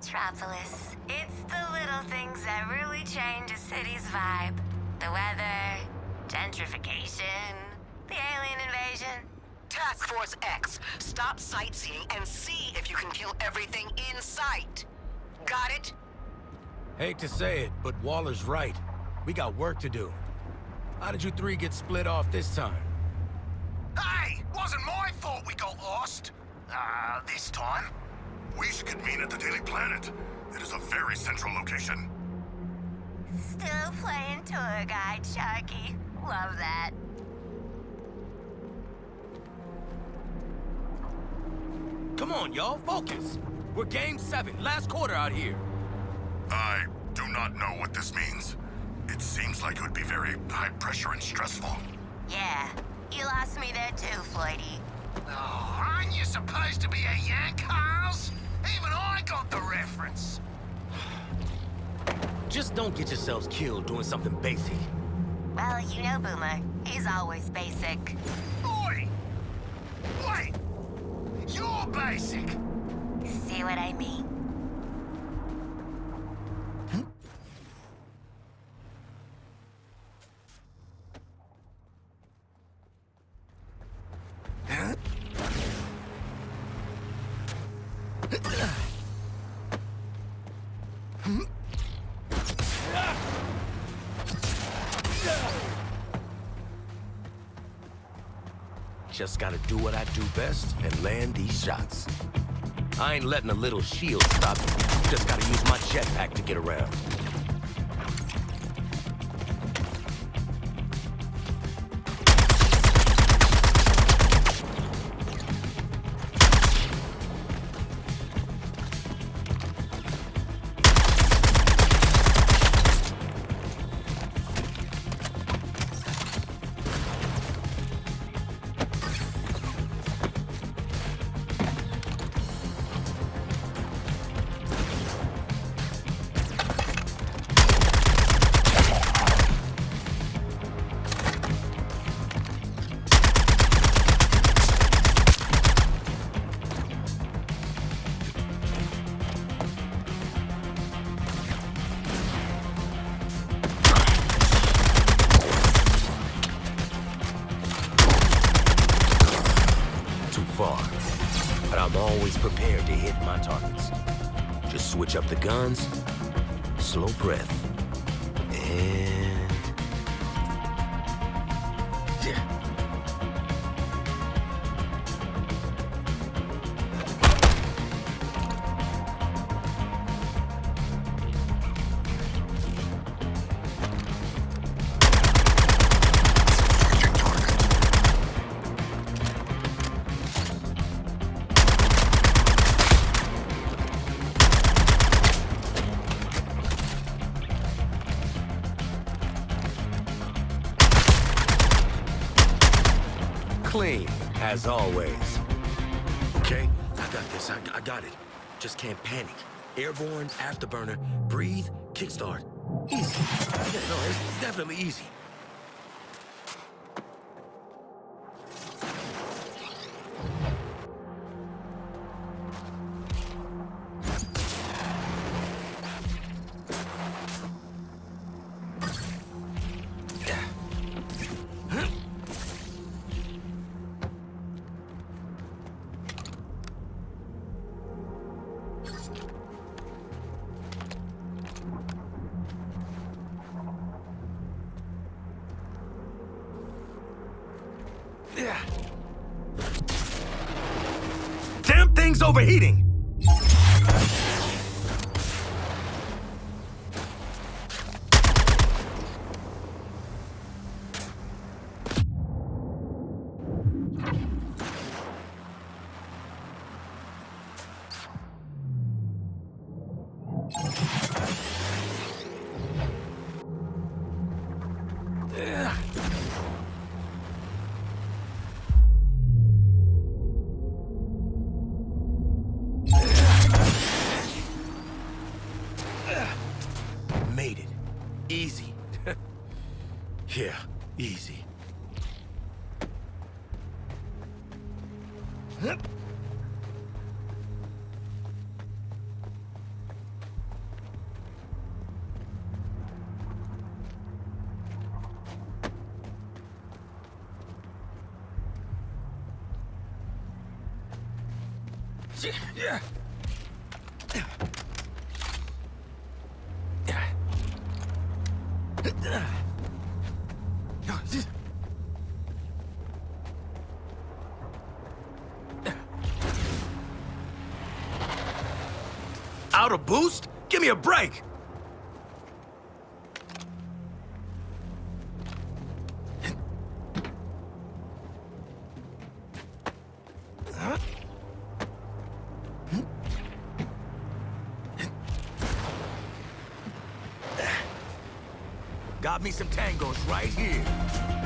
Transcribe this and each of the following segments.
Metropolis. It's the little things that really change a city's vibe. The weather, gentrification, the alien invasion. Task Force X, stop sightseeing and see if you can kill everything in sight. Got it? Hate to say it, but Waller's right. We got work to do. How did you three get split off this time? Hey! Wasn't my fault we got lost! Uh, this time. We should convene at the Daily Planet. It is a very central location. Still playing tour guide, Sharky. Love that. Come on, y'all, focus. We're game seven, last quarter out here. I do not know what this means. It seems like it would be very high pressure and stressful. Yeah, you lost me there too, Floydie. Oh, aren't you supposed to be a Yank, Harls? Even I got the reference. Just don't get yourselves killed doing something basic. Well, you know Boomer. He's always basic. Oi! Wait! You're basic! See what I mean? Just gotta do what I do best and land these shots. I ain't letting a little shield stop me. Just gotta use my jetpack to get around. Switch up the guns, slow breath, and... I got this. I, I got it. Just can't panic. Airborne, afterburner, breathe, kickstart. Easy. Yeah, no, it's definitely easy. Thing's overheating! Yeah. Out of boost? Give me a break! Got me some tangos right here.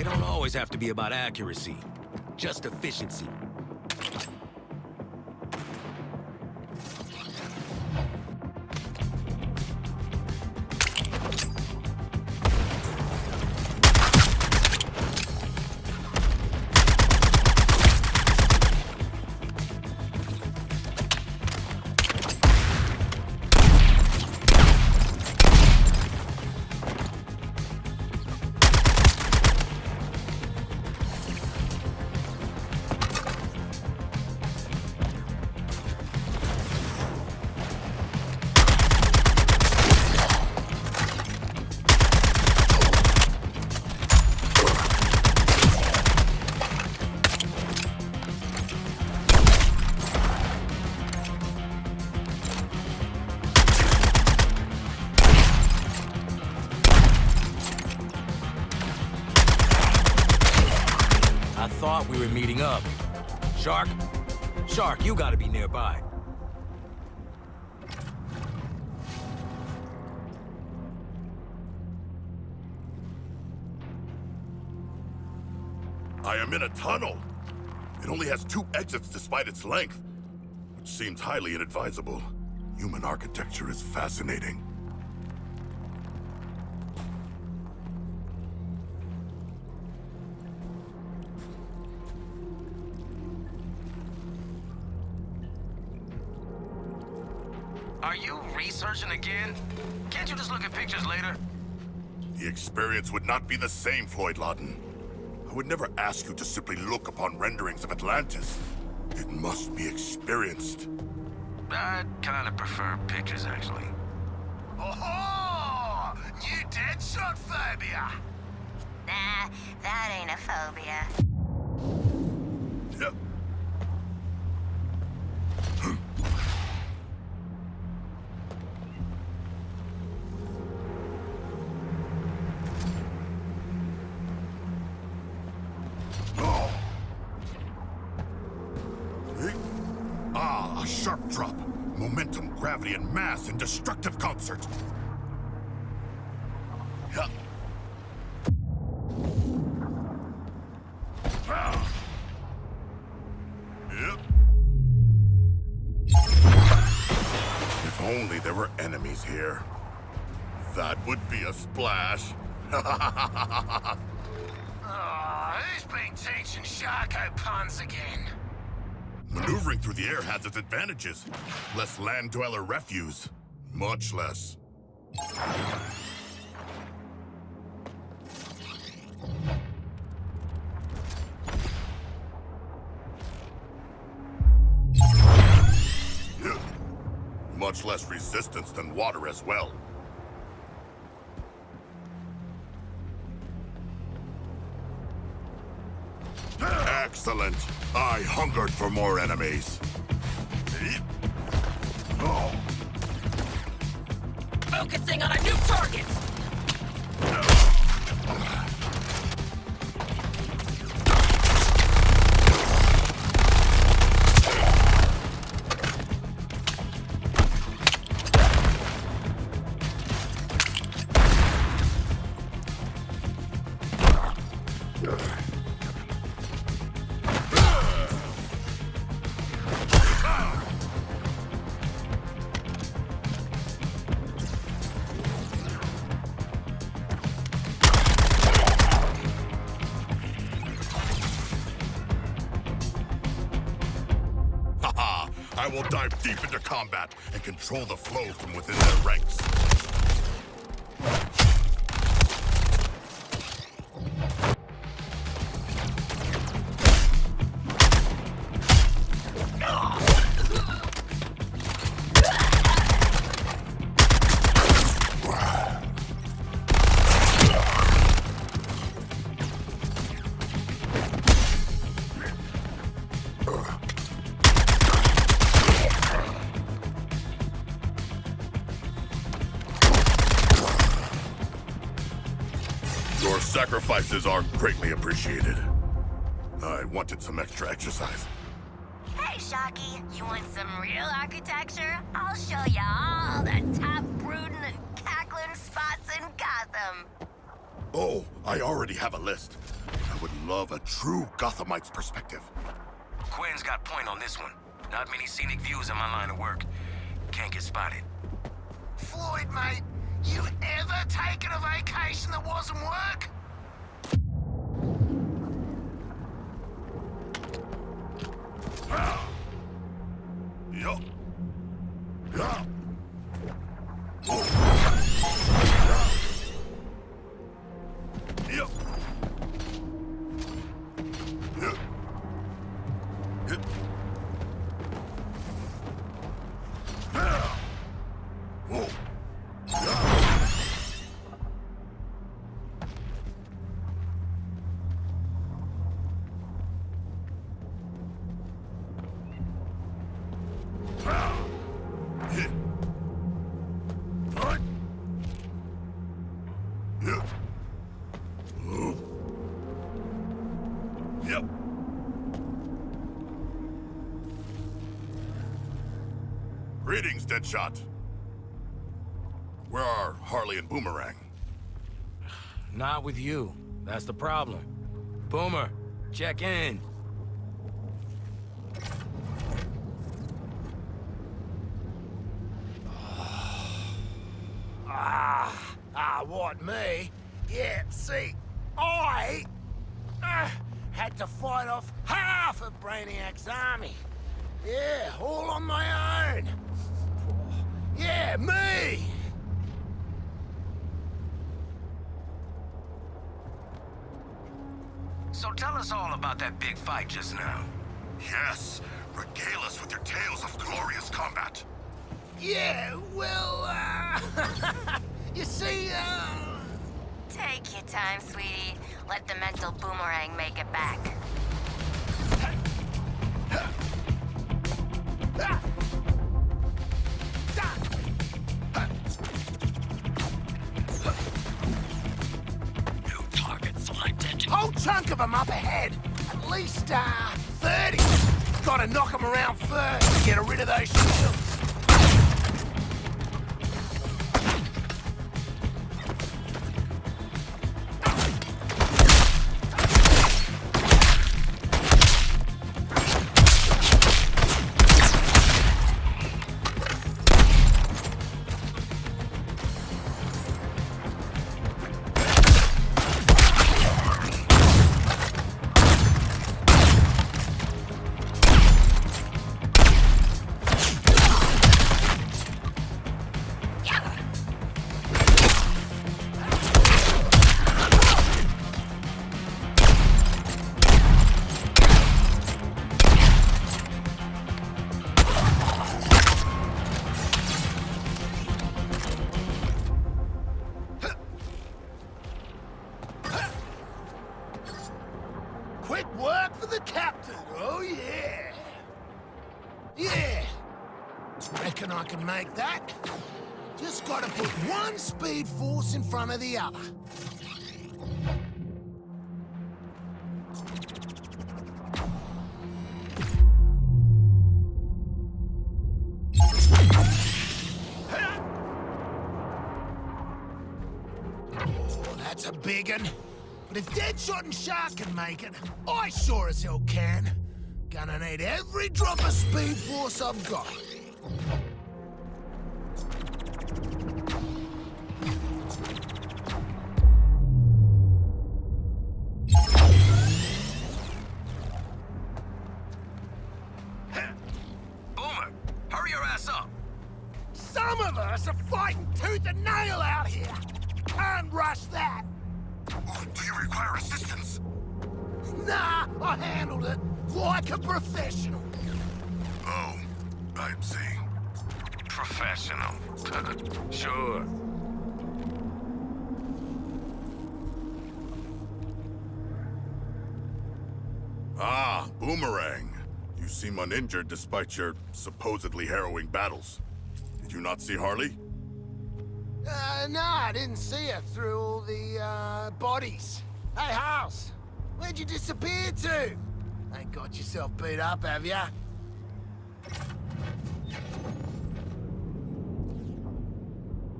It don't always have to be about accuracy, just efficiency. You gotta be nearby. I am in a tunnel. It only has two exits despite its length, which seems highly inadvisable. Human architecture is fascinating. Experience would not be the same, Floyd Lawton. I would never ask you to simply look upon renderings of Atlantis. It must be experienced. I'd kind of prefer pictures, actually. Oh, new deadshot phobia. Nah, that ain't a phobia. Only there were enemies here. That would be a splash. Ah, oh, who's been teaching Sharko puns again? Maneuvering through the air has its advantages. Less land dweller refuse. Much less. Resistance than water as well. Excellent. I hungered for more enemies. Focusing on a new target! I will dive deep into combat and control the flow from within their ranks. Your sacrifices are greatly appreciated. I wanted some extra exercise. Hey, Sharky, you want some real architecture? I'll show you all the top brooding and cackling spots in Gotham. Oh, I already have a list. I would love a true Gothamite's perspective. Quinn's got point on this one. Not many scenic views in my line of work. Can't get spotted. Floyd, mate, you ever taken a vacation that wasn't work? Greetings, Deadshot. Where are Harley and Boomerang? Not with you. That's the problem. Boomer, check in. Ah, ah, what, me? Yeah, see, I uh, had to fight off half of Brainiac's army. Yeah, all on my own. Yeah, me! So tell us all about that big fight just now. Yes, regale us with your tales of glorious combat. Yeah, well, uh, you see, uh, Take your time, sweetie. Let the mental boomerang make it back. Them up ahead. At least, uh, 30. Gotta knock them around first to get rid of those shields. Quick work for the captain. Oh, yeah. Yeah. Reckon I can make that. Just gotta put one speed force in front of the other. And Shark can make it, I sure as hell can. Gonna need every drop of speed force I've got. Boomer, hurry your ass up. Some of us are fighting tooth and nail out here. Can't rush that. Do you require assistance? Nah, I handled it like a professional. Oh, I see. Professional. sure. Ah, Boomerang. You seem uninjured despite your supposedly harrowing battles. Did you not see Harley? Uh, no, I didn't see her through all the, uh, bodies. Hey, House, where'd you disappear to? Ain't got yourself beat up, have ya?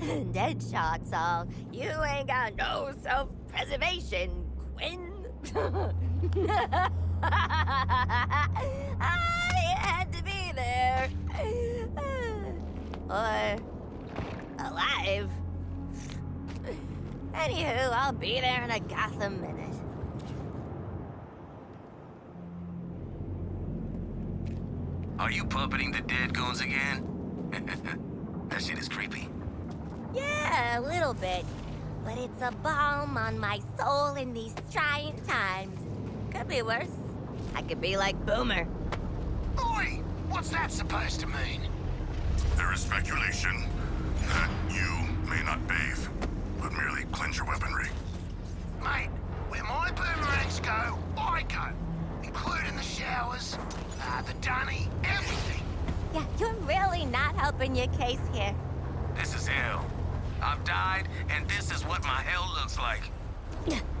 Deadshot's all. You ain't got no self-preservation, Quinn. I had to be there. or alive. Anywho, I'll be there in a Gotham minute. Are you puppeting the dead goons again? that shit is creepy. Yeah, a little bit. But it's a balm on my soul in these trying times. Could be worse. I could be like Boomer. Oi! What's that supposed to mean? There is speculation that you may not bathe, but merely cleanse your weaponry. Mate, where my boomerangs go, I go. Including the showers, uh, the dunny, everything. Yeah, you're really not helping your case here. This is hell. I've died, and this is what my hell looks like.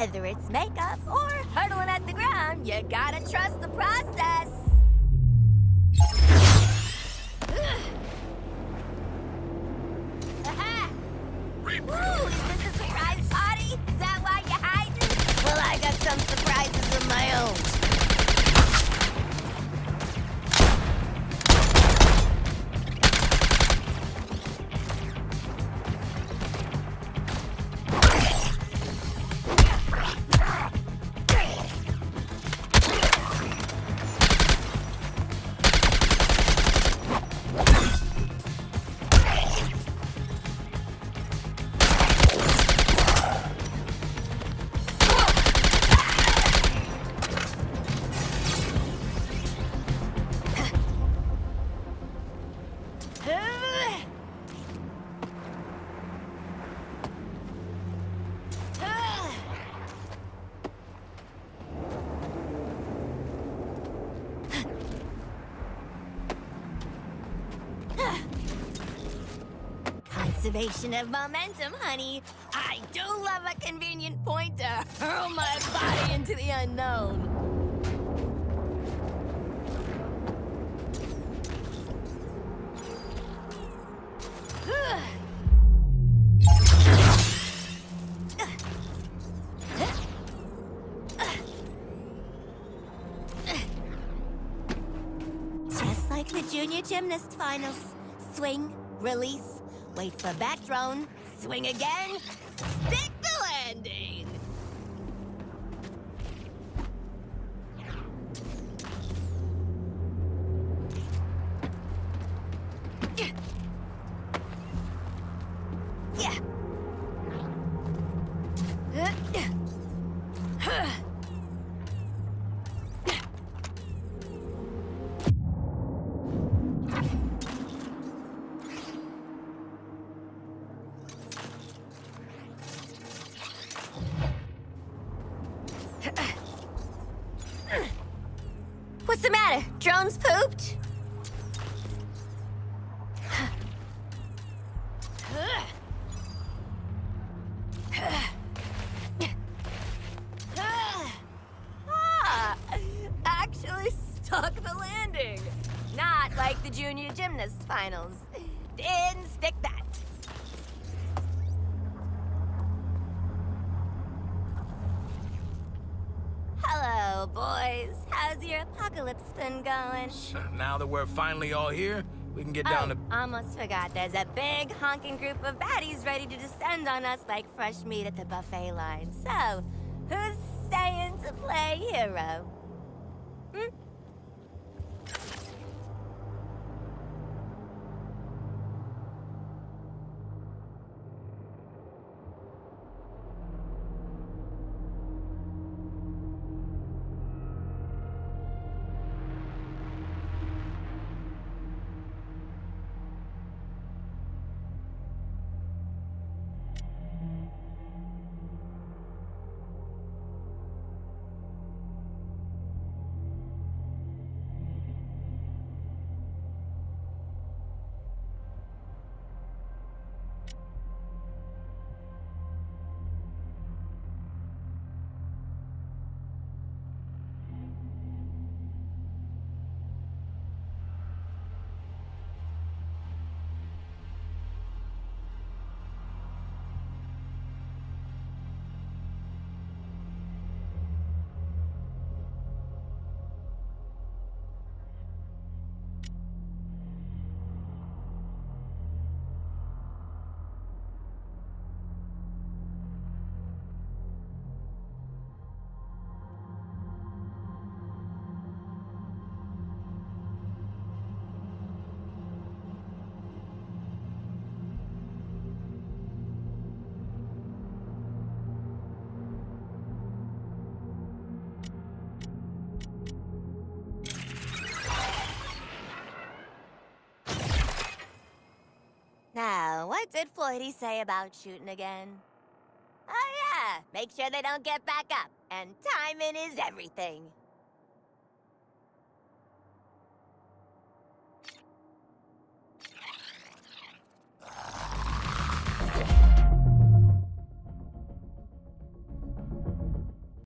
Whether it's makeup or hurdling at the ground, you gotta trust the process. Ooh, is this a surprise party? Is that why you're hiding? Well, I got some surprises of my own. Of momentum, honey. I do love a convenient point to hurl my body into the unknown. Just like the junior gymnast finals. Swing, release, wait for back drone, swing again, stick Drone's pooped? We can get down oh, to... almost forgot. There's a big honking group of baddies ready to descend on us like fresh meat at the buffet line. So, who's staying to play hero? Hmm? What did Floydie say about shooting again? Oh yeah, make sure they don't get back up. And timing is everything.